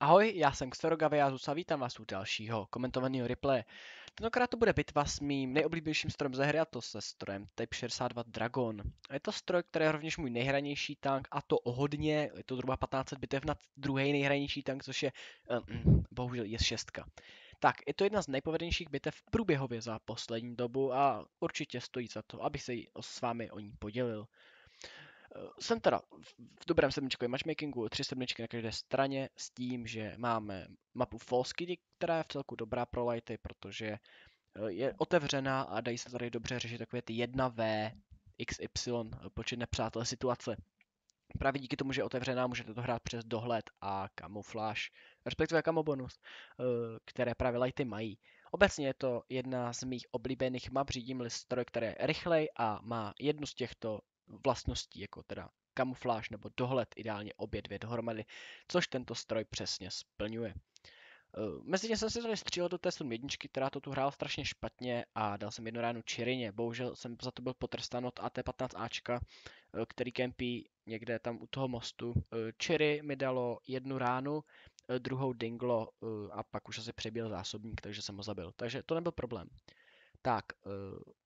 Ahoj, já jsem Xerogaviazus a vítám vás u dalšího komentovaného replaye. Tentokrát to bude bitva s mým nejoblíbenějším strojem ze hry a to se strojem Type 62 Dragon. Je to stroj, který je rovněž můj nejhranější tank a to o hodně, je to zhruba 1500 bitev na druhý nejhranější tank, což je um, bohužel je 6. Tak, je to jedna z nejpovedenějších bitev průběhově za poslední dobu a určitě stojí za to, abych se s vámi o ní podělil. Eh, jsem teda v dobrém sedmičkovém matchmakingu, tři sedmičky na každé straně s tím, že máme mapu Falskity, která je v celku dobrá pro lighty, protože eh, je otevřená a dají se tady dobře řešit takové ty 1V, XY, počet nepřátel situace. Právě díky tomu, že je otevřená, můžete to hrát přes dohled a kamufláž, respektive kamobonus, eh, které právě lighty mají. Obecně je to jedna z mých oblíbených map, řídím stroj, který je rychlej a má jednu z těchto vlastností, jako teda kamufláž nebo dohled, ideálně obě dvě dohromady, což tento stroj přesně splňuje. Eh, Mezi jsem si tady střílel do té jedničky, která to tu hrála strašně špatně a dal jsem jednu ránu Čirině. Bohužel jsem za to byl potrestán od AT-15Ačka, eh, který kempí někde tam u toho mostu. Cherry eh, mi dalo jednu ránu, druhou dinglo a pak už asi přebil zásobník, takže jsem ho zabil. Takže to nebyl problém. Tak,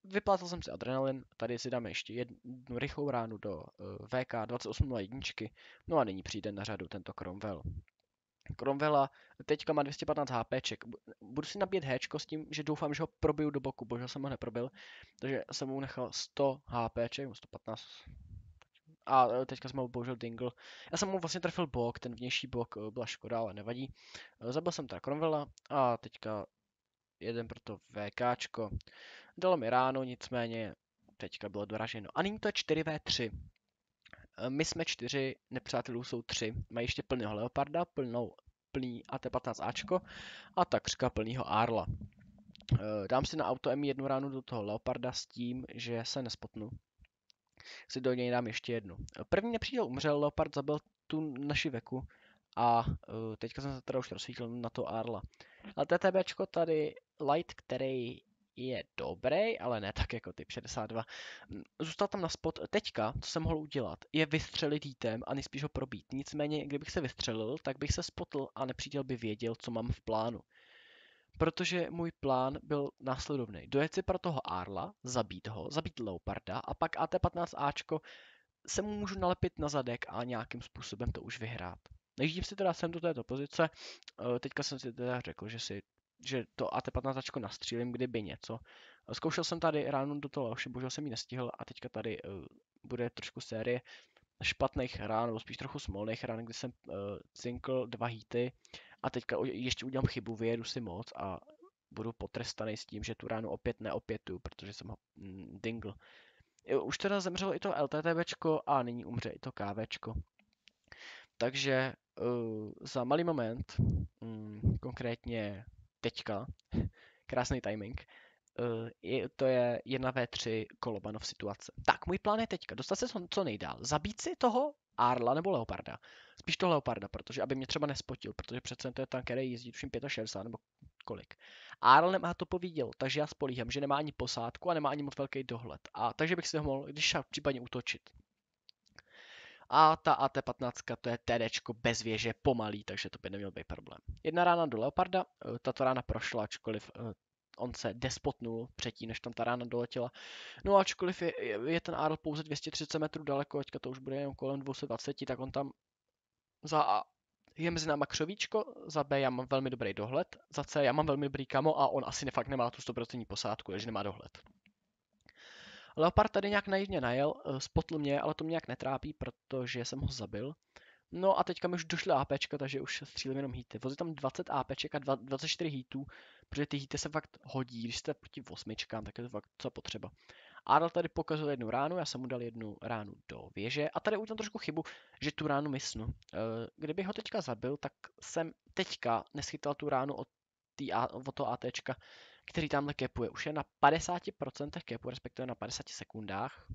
vyplácal jsem si adrenalin, tady si dáme ještě jednu rychlou ránu do VK 2801, no a nyní přijde na řadu tento Cromwell. Cromwella teďka má 215 HP, budu si nabít Hčko s tím, že doufám, že ho probiju do boku, bohužel jsem ho neprobil, takže jsem mu nechal 100 HP, 115, a e, teďka jsme ho bohužel dingle. Já jsem mu vlastně trefil bok, ten vnější bok e, byla škoda, ale nevadí. E, zabil jsem teda Cromwella a teďka jeden pro to VKčko. Dalo mi ráno, nicméně teďka bylo doraženo. A nyní to je 4v3. E, my jsme čtyři, nepřátelů jsou tři. Mají ještě plného Leoparda, plnou, plný AT-15Ačko a takřka plnýho Arla. Dám si na auto M jednu ránu do toho Leoparda s tím, že se nespotnu. Si do něj dám ještě jednu. První nepřítel umřel, Leopard zabil tu naši veku a teďka jsem se teda už rozsvítil na to Arla. Ale TTBčko tady light, který je dobrý, ale ne tak jako typ 62. Zůstal tam na spot. Teďka, co jsem mohl udělat, je vystřelit jítem a nejspíš ho probít. Nicméně, kdybych se vystřelil, tak bych se spotl a nepřítel by věděl, co mám v plánu. Protože můj plán byl následovný. Dojet si pro toho Arla, zabít ho, zabít Leoparda a pak AT-15Ačko se mu můžu nalepit na zadek a nějakým způsobem to už vyhrát. Nejdřív si teda jsem do této pozice, eh, teďka jsem si teda řekl, že si že to AT15 nastřílím, kdyby něco. Zkoušel jsem tady ráno do toho už bohužel jsem ji nestihl a teďka tady uh, bude trošku série špatných rán, nebo spíš trochu smolných rán, kdy jsem uh, cinkl dva hity a teďka ještě udělám chybu, vyjedu si moc a budu potrestaný s tím, že tu ránu opět neopětu, protože jsem ho mm, dingl. Už teda zemřelo i to LTTBčko a nyní umře i to KVčko. Takže uh, za malý moment, um, konkrétně teďka, krásný timing, uh, je, to je 1v3 kolobanov situace. Tak, můj plán je teďka dostat se co nejdál, zabít si toho Arla nebo Leoparda. Spíš to Leoparda, protože aby mě třeba nespotil, protože přece to je tank, který jezdí tuším 65 nebo kolik. Arl nemá to povíděl, takže já spolíhám, že nemá ani posádku a nemá ani moc velký dohled. A takže bych si ho mohl, když případně útočit. A ta AT-15 to je TD bez věže, pomalý, takže to by neměl být problém. Jedna rána do Leoparda, eh, tato rána prošla, ačkoliv eh, on se despotnul předtím, než tam ta rána doletěla. No ačkoliv je, je ten Arl pouze 230 metrů daleko, teďka to už bude jenom kolem 220, tak on tam za A je mezi náma křovíčko, za B já mám velmi dobrý dohled, za C já mám velmi dobrý kamo a on asi fakt nemá tu 100% posádku, takže nemá dohled. Leopard tady nějak naivně najel, eh, spotl mě, ale to mě nějak netrápí, protože jsem ho zabil. No a teďka mi už došly APčka, takže už střílím jenom hity. Vozí tam 20 APček a 24 hitů, protože ty hity se fakt hodí, když jste proti osmičkám, tak je to fakt co potřeba. Adel tady pokazil jednu ránu, já jsem mu dal jednu ránu do věže a tady udělám trošku chybu, že tu ránu mysnu. Eh, kdybych ho teďka zabil, tak jsem teďka neschytal tu ránu od, tý, od toho ATčka, který tamhle kepuje. Už je na 50% kepu, respektive na 50 sekundách.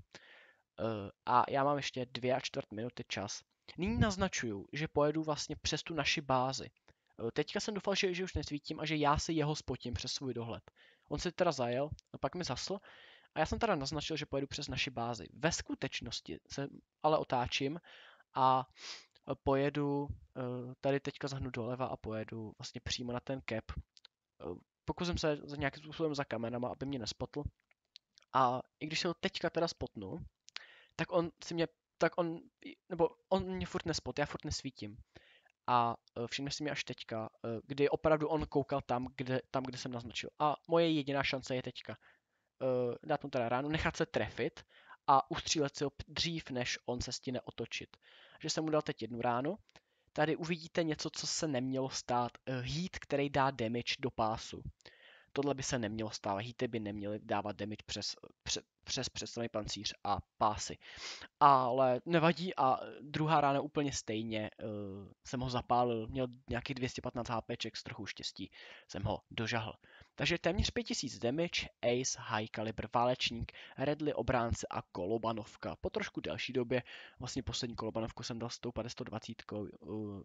Eh, a já mám ještě 2 a čtvrt minuty čas. Nyní naznačuju, že pojedu vlastně přes tu naši bázi. Eh, teďka jsem doufal, že, že už nesvítím a že já si jeho spotím přes svůj dohled. On se teda zajel, pak mi zasl A já jsem teda naznačil, že pojedu přes naši bázi. Ve skutečnosti se ale otáčím a pojedu, tady teďka zahnu doleva a pojedu vlastně přímo na ten cap. Pokusím se za nějakým způsobem za kamenama, aby mě nespotl. A i když se ho teďka teda spotnu, tak on si mě, tak on, nebo on mě furt nespot, já furt nesvítím. A e, všimne si mi až teďka, e, kdy opravdu on koukal tam, kde, tam, kde jsem naznačil. A moje jediná šance je teďka e, dát mu teda ránu, nechat se trefit a ustřílet si ho dřív, než on se stihne otočit. Že jsem mu dal teď jednu ránu. Tady uvidíte něco, co se nemělo stát. Heat, který dá damage do pásu. Tohle by se nemělo stávat. Hity by neměly dávat damage přes, přes, přes představný pancíř a pásy. Ale nevadí a druhá rána úplně stejně uh, jsem ho zapálil. Měl nějakých 215 HP, s trochu štěstí jsem ho dožahl. Takže téměř 5000 damage, Ace, High Caliber, Válečník, Redley, Obránce a Kolobanovka. Po trošku delší době, vlastně poslední Kolobanovku jsem dal s tou 120, uh,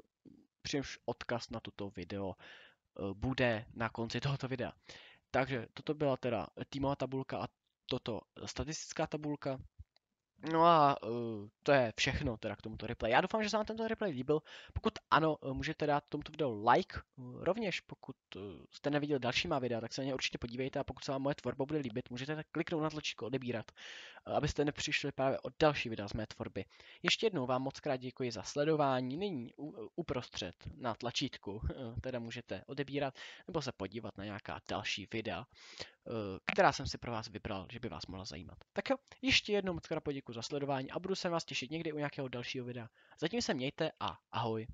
přičemž odkaz na toto video Eh, bude na konci tohoto videa. Takže toto byla teda týmová tabulka a toto statistická tabulka. No a uh, to je všechno teda k tomuto replay. Já doufám, že se vám tento replay líbil. Pokud ano, uh, můžete dát tomuto videu like. Uh, rovněž, pokud jste neviděli další má videa, tak se na ně určitě podívejte a pokud se vám moje tvorba bude líbit, můžete tak kliknout na tlačítko odebírat, abyste nepřišli právě o další videa z mé tvorby. Ještě jednou vám moc krát děkuji za sledování. Nyní uprostřed na tlačítku teda můžete odebírat nebo se podívat na nějaká další videa. Eh, která jsem si pro vás vybral, že by vás mohla zajímat. Tak jo, ještě jednou moc krát poděkuji za sledování a budu se vás těšit někdy u nějakého dalšího videa. Zatím se mějte a ahoj.